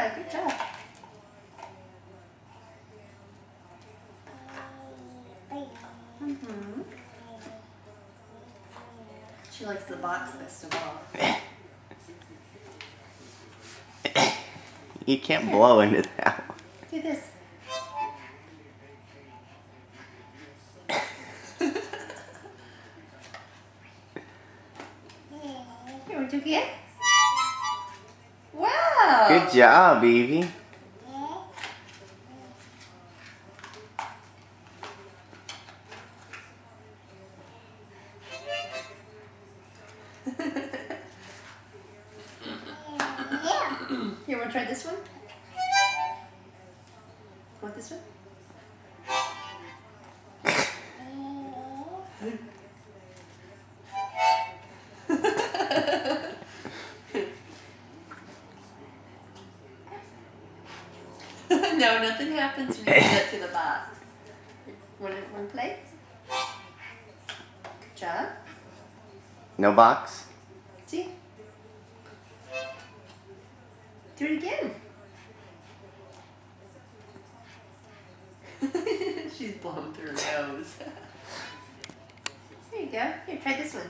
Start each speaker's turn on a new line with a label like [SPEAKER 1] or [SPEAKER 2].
[SPEAKER 1] Yeah, good job. Hmm She likes the box best of all.
[SPEAKER 2] you can't blow into that one.
[SPEAKER 1] Do this. Here, would you get?
[SPEAKER 2] Good job, Evie.
[SPEAKER 1] Here, want to try this one? Want this one? no, nothing happens when you get to the box. One, to play? Good job.
[SPEAKER 2] No box?
[SPEAKER 1] See? Do it again. She's blowing through her nose. there you go. Here, try this one.